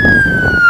you